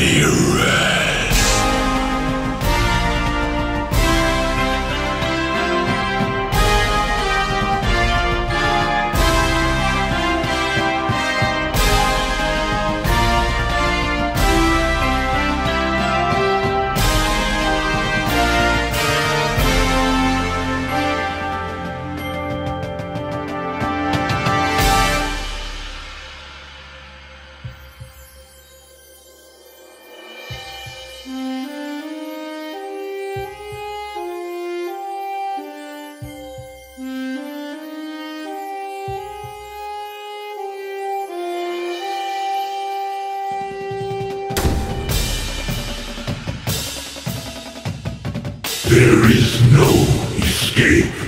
Let There is no escape.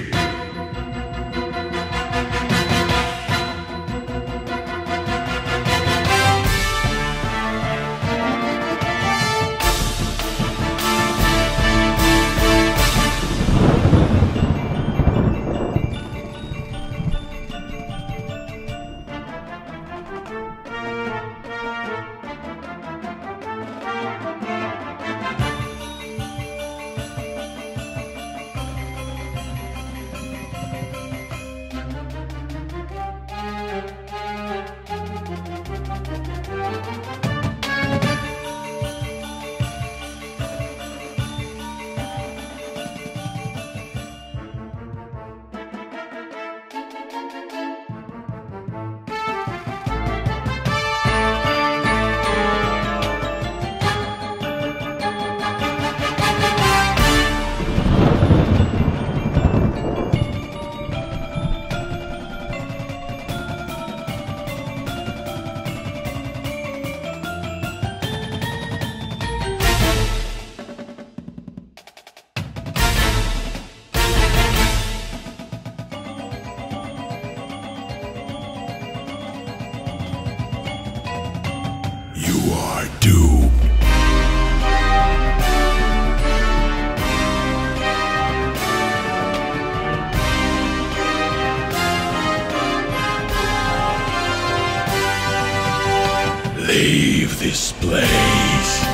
Place.